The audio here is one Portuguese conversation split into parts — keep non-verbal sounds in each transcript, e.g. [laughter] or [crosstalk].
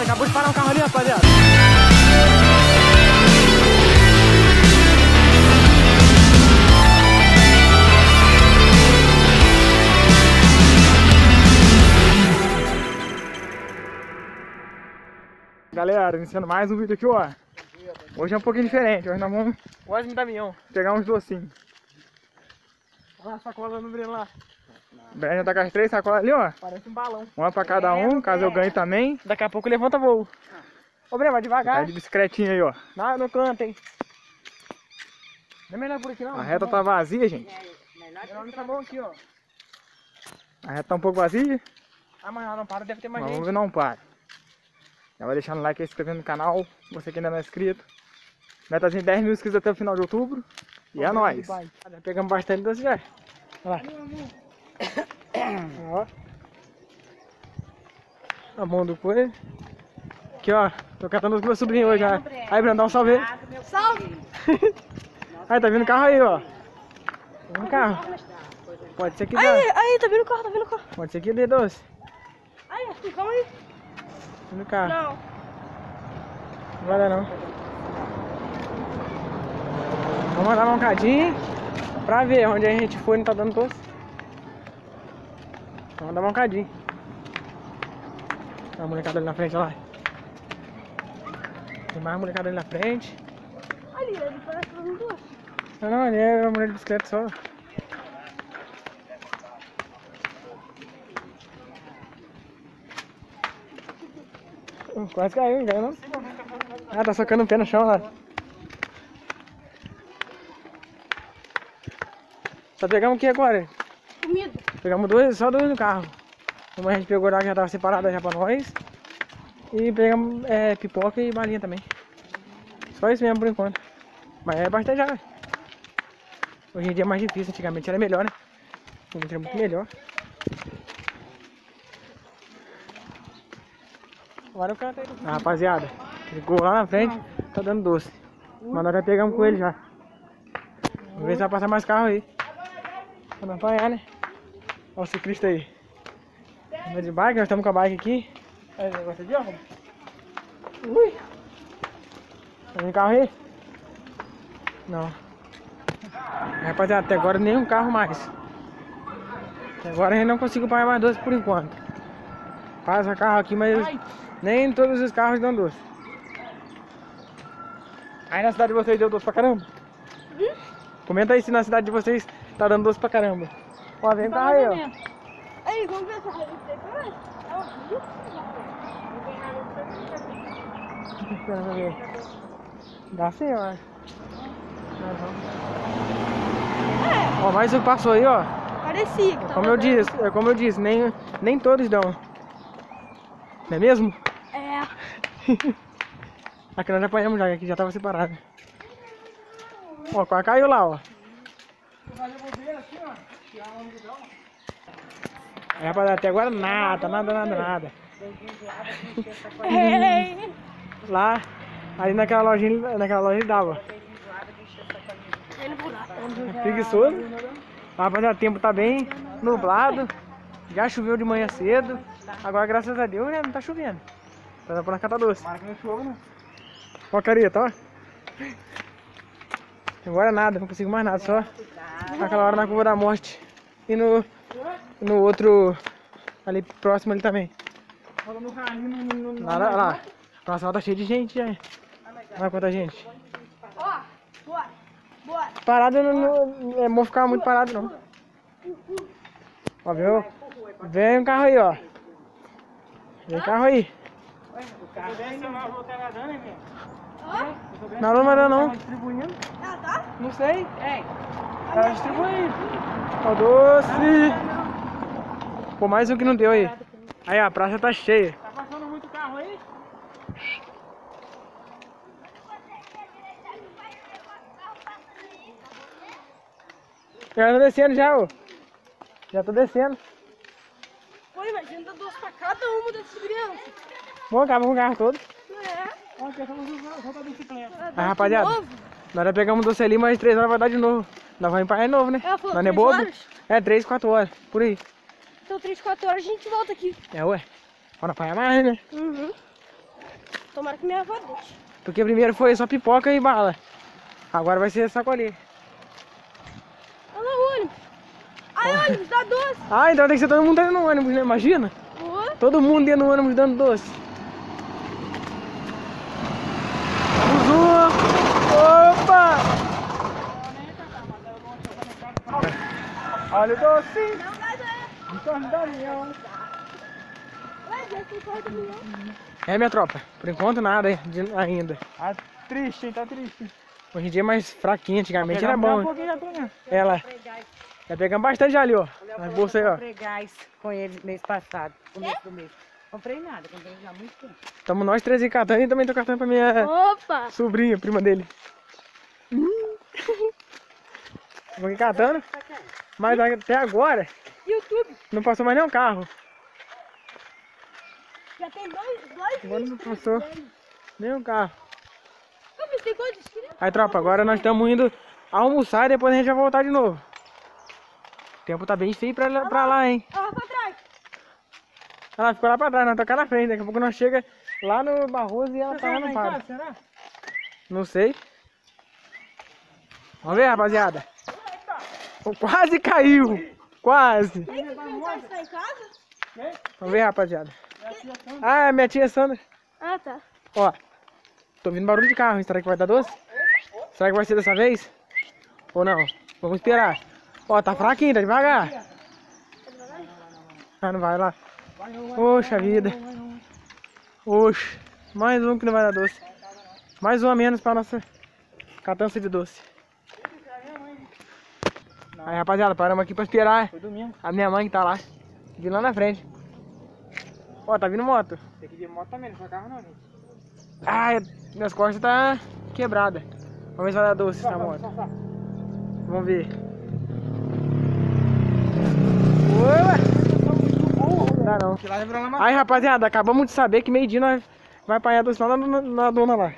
Rapaziada, acabou de parar um carro ali, rapaziada. Galera, iniciando mais um vídeo aqui, ó. Hoje é um pouquinho diferente, hoje nós vamos Quase me dá minhão. pegar uns docinhos. Olha a sacola no Breno lá. O Breno já tá com as três sacolas ali, ó. Parece um balão. Uma pra cada um, caso eu ganhe também. Daqui a pouco levanta voo. Ô, Breno, vai Tá devagar. de bicicletinha aí, ó. Não, no canto, hein. Não é melhor por aqui, não. A reta tá vazia, gente. Melhor não tá bom aqui, ó. A reta tá um pouco vazia, Ah, mas não para, deve ter mais mas vamos gente. ver não para. Já vai deixando o like aí, se inscrevendo no canal, você que ainda não é inscrito. Metazinha 10 mil inscritos até o final de outubro. E é nóis. Vai. Pegamos bastante doce já. Olha lá. Ó. A mão do coelho. Aqui, ó. Tô catando com meu sobrinho hoje, ó. Aí, Brandão, salve. Salve! [laughs] Aí, tá vindo carro aí, ó. Tá vindo carro. Pode ser que dê. Aí, aí, tá vindo o carro, tá vindo o carro. Pode ser que dê doce. Aí, calma aí. Tá vindo carro. Não. Não vai dar não. Vamos mandar uma mancadinha pra ver onde a gente foi e não tá dando doce. Vamos dar uma mancadinha. Tem uma molecada ali na frente, olha lá. Tem mais molecada ali na frente. Ali, ele parece que tá vindo doce. Não, não, ali é uma mulher de bicicleta só. Hum, Quase caiu, não caiu não? Ah, tá socando o pé no chão lá. Só pegamos o que agora? Pegamos dois, só dois no carro. Uma a gente pegou lá que já tava separada já pra nós. E pegamos é, pipoca e balinha também. Só isso mesmo por enquanto. Mas é bastante já. Hoje em dia é mais difícil, antigamente era melhor, né? Antigamente era muito melhor. Agora o cara tá aí. Ah, rapaziada, chegou lá na frente, tá dando doce. Mas nós já pegamos com ele já. Vamos ver se vai passar mais carro aí. Pra não apanhar, né? Olha o ciclista aí. Vamos de bike, nós estamos com a bike aqui. Olha esse negócio aqui, ó. Ui! Tá de carro aí? Não. Rapaziada, até agora nenhum carro mais. Até agora a gente não conseguiu pagar mais doce por enquanto. Passa carro aqui, mas nem todos os carros dão doce. Aí na cidade de vocês deu doce pra caramba? Comenta aí se na cidade de vocês tá dando doce pra caramba. Ó, vem carro aí, ó. Aí, vamos ver essa raiva que tem pra nós. É horrível. Esperando pra ver. Dá sim, ó. Ó, mais um que passou aí, ó. Parecia que tava Como eu disse, é como eu disse, nem, nem todos dão. Não é mesmo? É. [laughs] Aqui nós já apanhamos já, aqui já tava separado. Ó, caiu lá, ó. Aí, rapaziada, até agora nada, nada, nada, nada. É. Lá, ali naquela lojinha, naquela loja dava. É preguiçoso. Rapaziada, o tempo tá bem nublado. Já choveu de manhã cedo. Agora, graças a Deus, né, não tá chovendo. Tá dando pra nós catar doce. Não né? Ó a careta, ó. Agora nada, não consigo mais nada, só aquela hora na curva da morte. E no, no outro, ali próximo ali também. Lá, lá, lá. Nossa, lá tá cheio de gente já. Olha quanta gente. Ó, bora. Bora. Parado não, não é bom ficar muito parado não. Ó, viu? Vem um carro aí, ó. Vem carro aí. Não, não vai dar não. Ah, tá? Não sei. Tá distribuindo. Ó, doce. Pô, mais um que não deu aí. Aí, a praça tá cheia. Tá passando muito carro aí? Já tô descendo já, ô. Já tô descendo. Pô, imagina dar duas pra cada uma dessas crianças. Bom, acaba com o carro todo. É. Ó, aqui estamos só da bicicleta. Ah, rapaziada. Nós já pegamos doce ali, mas três horas vai dar de novo. Nós vamos empanhar de novo, né? Ela falou Nós não é bobo. horas? É, três, quatro horas, por aí. Então, três, quatro horas a gente volta aqui. É, ué. Bora apanhar mais, né? Uhum. Tomara que minha avó deixe. Porque primeiro foi só pipoca e bala. Agora vai ser sacolinha. Olha lá o ônibus. Ai, ônibus, dá doce. Ah, então tem que ser todo mundo dentro no ônibus, né? Imagina? Ô, Todo mundo dentro do ônibus dando doce. Zuzu! Opa! Olha o docinho. Não. Então, corda do milhão. É, minha tropa. Por enquanto nada de- ainda. Ah, triste, hein? Tá triste. Hoje em dia é mais fraquinho, antigamente era Pegamos bom. Um pouquinho já tô, né? Ela. Já pegamos bastante ali, ó. Nas bolsas aí, ó. Comprei gás com ele mês passado, começo do mês. Comprei nada, comprei já há muito tempo. Tamo nós três em catando e também tô catando pra minha Opa. sobrinha, prima dele. Vamos [laughs] aqui catando. Mas até agora YouTube. não passou mais nenhum carro. Já tem dois, dois Agora não passou nenhum carro. Aí, tropa, agora nós estamos indo almoçar e depois a gente vai voltar de novo. O tempo tá bem feio pra, lá- pra lá, hein? Pra trás. Ela ficou lá pra trás, nós tá cá na frente. Daqui a pouco nós chega lá no Barroso e ela tá lá no. Será? Não sei. Vamos ver, rapaziada. Quase caiu. Quase. Vamos ver, rapaziada. Ah, é minha tia Sandra. Ah, tá. Ó, tô ouvindo barulho de carro. hein? Será que vai dar doce? Será que vai ser dessa vez? Ou não? Vamos esperar. Ó, tá fraquinho, tá devagar. Ah, não vai lá. Poxa vida. Oxe, mais um que não vai dar doce. Mais um a menos pra nossa catança de doce. Aí, rapaziada, paramos aqui pra esperar a minha mãe que tá lá. Vindo lá na frente. Ó, tá vindo moto. Tem que ir de moto também, não foi carro não, gente. Ai, minhas costas tá quebrada. Vamos ver se vai dar doce essa moto. Só, só. Vamos ver. Não dá não. É uma Aí, rapaziada, acabamos de saber que meio-dia nós vai apanhar doce lá na, na, na dona lá.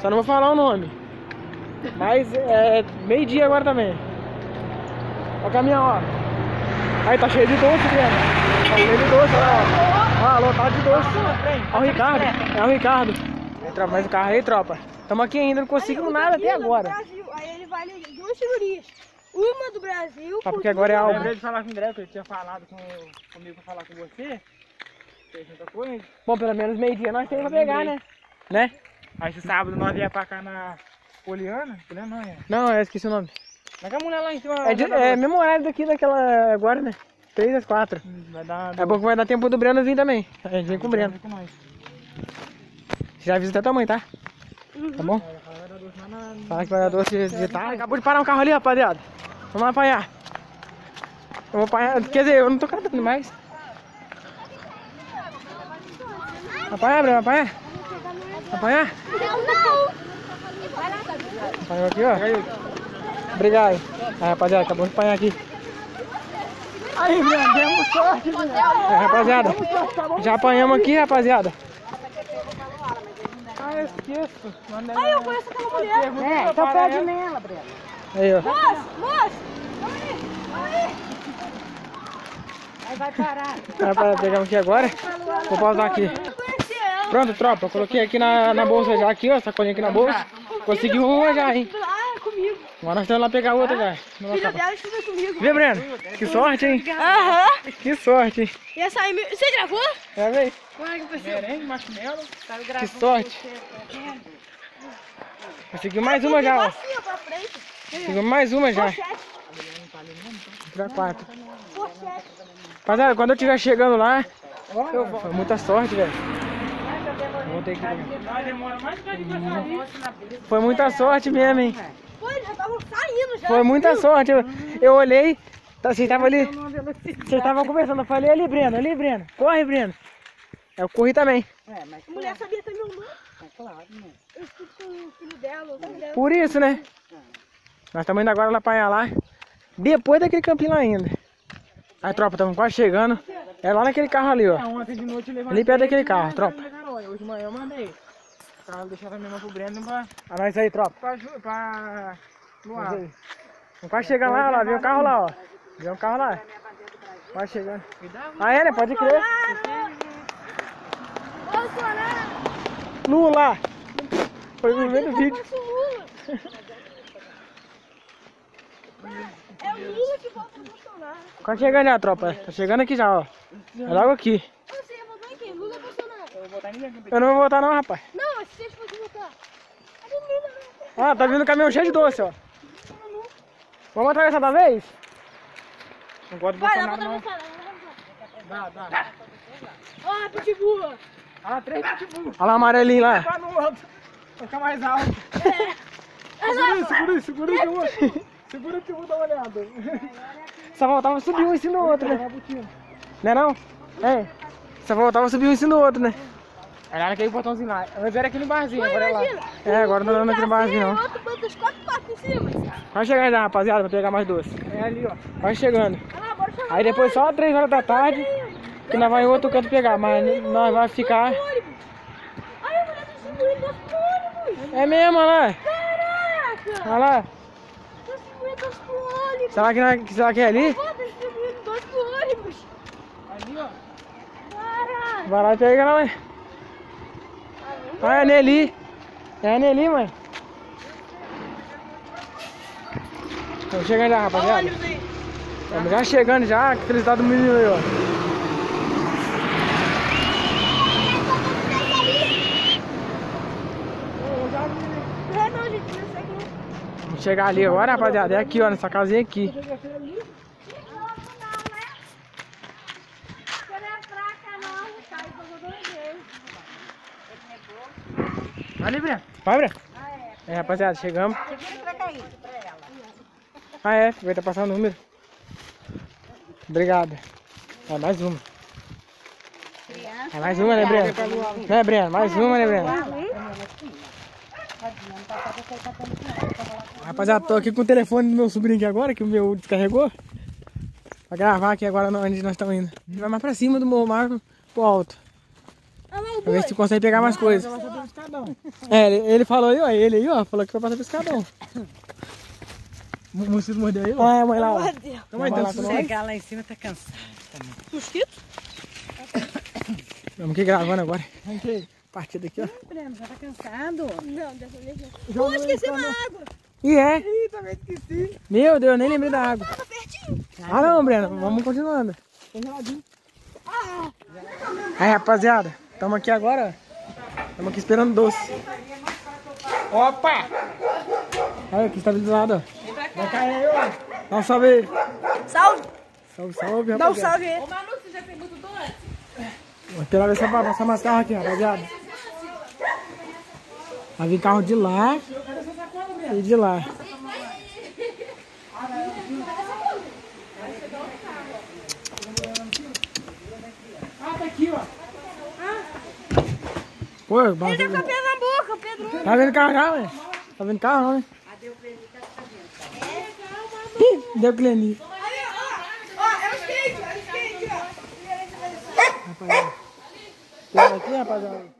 Só não vou falar o nome. Mas é meio-dia agora também. Ó o caminhão, ó. Aí tá cheio de doce, velho. Tá cheio de doce, olha lá, ó. Ó, lotado de doce. Ó o Ricardo. É o Ricardo. Aí, tropa, mais o carro aí, tropa. Tamo aqui ainda, não conseguimos nada até agora. Brasil. Aí ele vale duas figurias. Uma do Brasil. Só por porque agora é algo. Eu lembrei de falar com o André, que ele tinha falado com, comigo pra falar com você. Fez muita coisa. Bom, pelo menos meio-dia nós temos pra pegar, né? Né? Aí esse sábado nós ia pra cá na Poliana. Poliana não, é. Não, eu esqueci o nome. Mas que a mulher lá em cima. É, de, é mesmo horário daqui daquela agora, né? 3 às 4. Vai dar. É bom que vai dar tempo do Breno vir também. A gente vem com o Breno. Com nós. Você já avisa até tua mãe, tá? Uhum. Tá bom? Fala que vai dar doce de, de tarde. Acabou de parar um carro ali, rapaziada. Vamos lá apanhar. Eu vou apanhar. Quer dizer, eu não tô catando mais. Apanhar, Breno, apanhar. Apanhar? Não, não. Apanhou aqui, ó. Obrigado. Aí, rapaziada, acabou de apanhar aqui. Aí, Breno, demos sorte, Breno. É, rapaziada, já apanhamos aqui, rapaziada. Ah, eu esqueço. Ai, eu conheço aquela mulher. É, então pede nela, Breno. Aí, ó. Moço, moço. Aí, aí. Aí vai parar. Tá, pra- pegamos aqui agora. Vou pausar aqui. Eu conheci ela. Pronto, tropa. Coloquei aqui na, na bolsa já, aqui, ó. Sacolinha aqui na bolsa. Conseguiu uma já, hein. Ah, comigo. Agora nós estamos lá pegar outra já. Vai Filho acabar. dela estuda comigo. Vê, Breno? Que sorte, hein? Aham. Que sorte, hein? E essa aí, você gravou? É, vem. Merengue, marshmallow. Que sorte. Conseguiu mais uma já, ó. Assim, pra. Conseguiu mais uma já. Tirar quatro. Rapaziada, quando eu estiver chegando lá, eu vou. Foi muita sorte, velho. Vou ter que. Foi muita sorte mesmo, hein? Eles já estavam saindo já. Foi muita sorte. Eu, eu olhei, tá, vocês estavam ali. Vocês estavam conversando. Eu falei, ali, Breno, ali, Breno. Corre, Breno. Eu corri também. É, mas A mulher sabia ter meu nome. é claro, né? Eu com o filho dela, o filho dela. Por isso, né? Nós estamos indo agora lá pra lá. Depois daquele campinho lá ainda. Aí, tropa, estamos quase chegando. É lá naquele carro ali, ó. Levantei. Ali perto daquele carro, tropa. Carol. Hoje de manhã eu mandei. Carro deixou também lá pro Breno pra. Olha nós aí, tropa. pra. pra. No ar. Vamos quase chegando lá, lá, vem o carro lá, ó. Vem o carro lá. Quase chegando. Ah, é, né? Pode crer. Bolsonaro. Lula! Foi no meio do vídeo. É o Lula que vota no Bolsonaro. Quase chegando já, tropa. Tá chegando aqui já, ó. É logo aqui. Você ia votar em quem? Lula ou Eu não vou voltar não, rapaz. Não, mas se vocês fossem votar. Cadê o Lula? Ah, tá vindo um caminhão cheio de doce, ó. Vamos atravessar da vez? Não gosto de Vai, dá Bolsonaro, pra não. Dá, dá. Ó, pitbull. Ah, três pitbull. Olha lá o amarelinho lá. Tá no outro. Vai ficar mais alto. Segura isso, segura isso, segura isso. que eu vou- Segura que eu vou dar uma olhada. Só faltava subir um em cima do outro, né? Não é não? É. Só faltava subir um em cima do outro, né? Olha aquele botãozinho lá. Antes era aqui no barzinho, agora é lá. É, agora não anda aqui no barzinho, não. Outro quatro patos em cima. Vai chegar já, rapaziada, pra pegar mais doce. É ali, ó. Vai chegando. Ah, Aí depois só 3 horas da tarde, que nós vamos em outro canto pegar, mas nós vai ficar... tá ônibus. É mesmo, olha lá. Caraca. Olha lá. Tá. Será que, nós, será que é ali? Tá. Vai lá e pega lá. Ah, é Nelly. É a Nelly, mãe. Estamos chegando já, rapaziada. Estamos já chegando já. Que felicidade do menino aí, ó. Vamos chegar ali agora, rapaziada. É aqui, ó, nessa casinha aqui. Ali, Breno. Vai, Breno. É, rapaziada, chegamos. Ah, é. Vai estar passando o número. Obrigado. É, mais uma. É mais uma, né, Breno? Né, Breno? Mais uma, né, Breno? Rapaziada, tô aqui com o telefone do meu sobrinho aqui agora, que o meu descarregou. Pra gravar aqui agora onde nós estamos indo. Ele vai mais pra cima do morro, mais pro alto. Pra ver se tu consegue pegar mais coisas. É, ele, ele falou aí, ó. Ele aí, ó. Falou que foi passar pro escadão. O mosquito mordeu aí, ó. Olha a mãe lá, ó. Então, lá, então. Chegar lá em cima tá cansado. Estamos aqui gravando agora. Partida aqui, ó. Breno, já tá cansado? Não, dessa vez não. Pô, esqueci uma água. E é. Ih, também esqueci. Meu Deus, eu nem lembrei da água. Tava pertinho. Ah não, Breno. Vamos continuando. Aí, rapaziada. Estamos aqui agora, ó. Estamos aqui esperando doce. Opa! Olha aqui, estabilizado, ó. Vai cair aí, ó. Dá um salve aí. Salve. Salve, salve, Dá um rapaziada. salve aí. Vou esperar ver se vai passar mais carro aqui, rapaziada. Vai vir carro de lá e de lá. Ah, tá aqui, ó. Pô, Ele tá com a pé na boca, Pedro. tá vendo carro já, velho? Tá vendo carro não, né? Ih, Deu cliente. Ó, é o skate, é o skate, ó. Rapaziada. Tem aqui, rapaziada.